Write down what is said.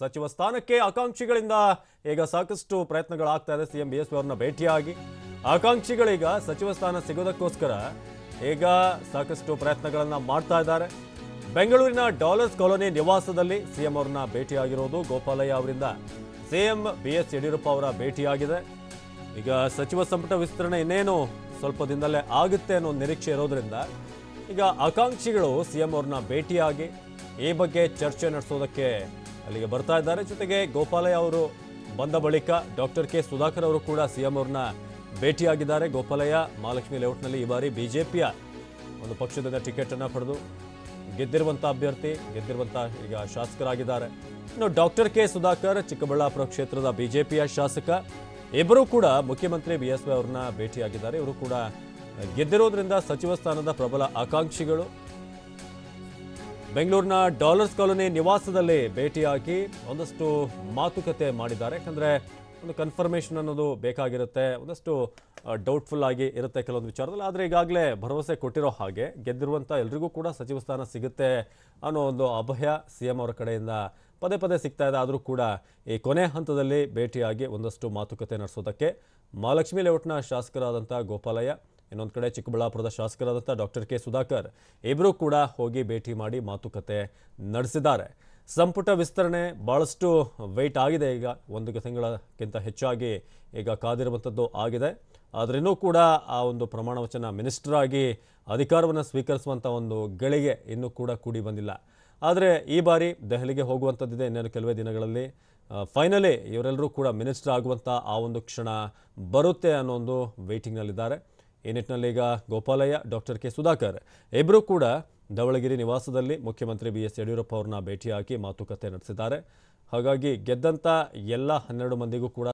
ಸಚಿವ ಸ್ಥಾನಕ್ಕೆ ಆಕಾಂಕ್ಷಿಗಳಿಂದ ಈಗ ಸಾಕಷ್ಟು ಪ್ರಯತ್ನಗಳಾಗ್ತಾ ಇದೆ. ಸಿಎಂ ಬಿ ಎಸ್ ಅವರನ್ನ ಭೇಟಿಯಾಗಿ ಆಕಾಂಕ್ಷಿಗಳೀಗ ಸಚಿವ ಸ್ಥಾನ ಸಿಗೋದಕ್ಕೋಸ್ಕರ ಈಗ ಸಾಕಷ್ಟು ಪ್ರಯತ್ನಗಳನ್ನು ಮಾಡ್ತಾ ಇದ್ದಾರೆ. ಬೆಂಗಳೂರಿನ ಡಾಲರ್ಸ್ ಕಾಲೋನಿ ನಿವಾಸದಲ್ಲಿ ಸಿಎಂ ಅವ್ರನ್ನ ಭೇಟಿಯಾಗಿರೋದು ಗೋಪಾಲಯ್ಯ ಅವರಿಂದ. ಸಿಎಂ ಬಿ ಎಸ್ ಯಡಿಯೂರಪ್ಪ ಅವರ ಭೇಟಿಯಾಗಿದೆ. ಈಗ ಸಚಿವ ಸಂಪುಟ ವಿಸ್ತರಣೆ ಇನ್ನೇನು ಸ್ವಲ್ಪ ದಿನದಲ್ಲೇ ಆಗುತ್ತೆ ಅನ್ನೋ ನಿರೀಕ್ಷೆ ಇರೋದ್ರಿಂದ ಈಗ ಆಕಾಂಕ್ಷಿಗಳು ಸಿಎಂ ಅವ್ರನ್ನ ಭೇಟಿಯಾಗಿ ಈ ಬಗ್ಗೆ ಚರ್ಚೆ ನಡೆಸೋದಕ್ಕೆ ಅಲ್ಲಿಗೆ ಬರ್ತಾ ಇದ್ದಾರೆ. ಜೊತೆಗೆ ಗೋಪಾಲಯ್ಯ ಅವರು ಬಂದ ಬಳಿಕ ಡಾಕ್ಟರ್ ಕೆ ಸುಧಾಕರ್ ಅವರು ಕೂಡ ಸಿಎಂ ಅವ್ರನ್ನ ಭೇಟಿಯಾಗಿದ್ದಾರೆ. ಗೋಪಾಲಯ್ಯ ಮಹಾಲಕ್ಷ್ಮಿ ಲೇಔಟ್ನಲ್ಲಿ ಈ ಬಾರಿ ಬಿಜೆಪಿಯ ಒಂದು ಪಕ್ಷದಿಂದ ಟಿಕೆಟ್ ಅನ್ನ ಪಡೆದು ಗೆದ್ದಿರುವಂಥ ಅಭ್ಯರ್ಥಿ, ಗೆದ್ದಿರುವಂಥ ಈಗ ಶಾಸಕರಾಗಿದ್ದಾರೆ. ಇನ್ನು ಡಾಕ್ಟರ್ ಕೆ ಸುಧಾಕರ್ ಚಿಕ್ಕಬಳ್ಳಾಪುರ ಕ್ಷೇತ್ರದ ಬಿಜೆಪಿಯ ಶಾಸಕ, ಇಬ್ಬರೂ ಕೂಡ ಮುಖ್ಯಮಂತ್ರಿ ಬಿ ಎಸ್ ವೈ ಅವ್ರನ್ನ ಭೇಟಿಯಾಗಿದ್ದಾರೆ. ಇವರು ಕೂಡ ಗೆದ್ದಿರೋದ್ರಿಂದ ಸಚಿವ ಸ್ಥಾನದ ಪ್ರಬಲ ಆಕಾಂಕ್ಷಿಗಳು. ಬೆಂಗಳೂರಿನ ಡಾಲರ್ಸ್ ಕಾಲೋನಿ ನಿವಾಸದಲ್ಲಿ ಭೇಟಿಯಾಗಿ ಒಂದಷ್ಟು ಮಾತುಕತೆ ಮಾಡಿದ್ದಾರೆ. ಯಾಕಂದರೆ ಒಂದು ಕನ್ಫರ್ಮೇಷನ್ ಅನ್ನೋದು ಬೇಕಾಗಿರುತ್ತೆ. ಒಂದಷ್ಟು ಡೌಟ್ಫುಲ್ ಆಗಿ ಇರುತ್ತೆ ಕೆಲವೊಂದು ವಿಚಾರದಲ್ಲಿ. ಆದರೆ ಈಗಾಗಲೇ ಭರವಸೆ ಕೊಟ್ಟಿರೋ ಹಾಗೆ ಗೆದ್ದಿರುವಂಥ ಎಲ್ರಿಗೂ ಕೂಡ ಸಚಿವ ಸ್ಥಾನ ಸಿಗುತ್ತೆ ಅನ್ನೋ ಒಂದು ಅಭಯ ಸಿ ಅವರ ಕಡೆಯಿಂದ ಪದೇ ಪದೇ ಸಿಗ್ತಾ ಇದೆ. ಆದರೂ ಕೂಡ ಈ ಕೊನೆ ಹಂತದಲ್ಲಿ ಭೇಟಿಯಾಗಿ ಒಂದಷ್ಟು ಮಾತುಕತೆ ನಡೆಸೋದಕ್ಕೆ ಮಹಾಲಕ್ಷ್ಮಿ ಲೇಔಟ್ನ ಶಾಸಕರಾದಂಥ ಗೋಪಾಲಯ್ಯ ಇನ್ನೊಂದು ಕಡೆ ಚಿಕ್ಕಬಳ್ಳಾಪುರದ ಶಾಸಕರಾದಂಥ ಡಾಕ್ಟರ್ ಕೆ ಸುಧಾಕರ್ ಇಬ್ಬರೂ ಕೂಡ ಹೋಗಿ ಭೇಟಿ ಮಾಡಿ ಮಾತುಕತೆ ನಡೆಸಿದ್ದಾರೆ. ಸಂಪುಟ ವಿಸ್ತರಣೆ ಭಾಳಷ್ಟು ವೆಯ್ಟ್ ಆಗಿದೆ ಈಗ. ಒಂದು ತಿಂಗಳಕ್ಕಿಂತ ಹೆಚ್ಚಾಗಿ ಈಗ ಕಾದಿರುವಂಥದ್ದು ಆಗಿದೆ. ಆದ್ರೂ ಕೂಡ ಆ ಒಂದು ಪ್ರಮಾಣ ವಚನ ಮಿನಿಸ್ಟರ್ ಆಗಿ ಅಧಿಕಾರವನ್ನು ಸ್ವೀಕರಿಸುವಂಥ ಒಂದು ಗಳಿಗೆ ಇನ್ನೂ ಕೂಡ ಕೂಡಿ ಬಂದಿಲ್ಲ. ಆದರೆ ಈ ಬಾರಿ ದೆಹಲಿಗೆ ಹೋಗುವಂಥದ್ದಿದೆ ಇನ್ನೇನು ಕೆಲವೇ ದಿನಗಳಲ್ಲಿ. ಫೈನಲಿ ಇವರೆಲ್ಲರೂ ಕೂಡ ಮಿನಿಸ್ಟರ್ ಆಗುವಂಥ ಆ ಒಂದು ಕ್ಷಣ ಬರುತ್ತೆ ಅನ್ನೋ ಒಂದು ವೇಟಿಂಗ್ನಲ್ಲಿದ್ದಾರೆ ಈ ನಿಟ್ಟಿನಲ್ಲಿ ಈಗ ಗೋಪಾಲಯ್ಯ, ಡಾಕ್ಟರ್ ಕೆ ಸುಧಾಕರ್ ಇಬ್ಬರೂ ಕೂಡ ಧವಳಗಿರಿ ನಿವಾಸದಲ್ಲಿ ಮುಖ್ಯಮಂತ್ರಿ ಬಿ ಎಸ್ ಯಡಿಯೂರಪ್ಪ ಅವ್ರನ್ನ ಭೇಟಿಯಾಗಿ ಮಾತುಕತೆ ನಡೆಸಿದ್ದಾರೆ. ಹಾಗಾಗಿ ಗೆದ್ದಂಥ ಎಲ್ಲ ಹನ್ನೆರಡು ಮಂದಿಗೂ ಕೂಡ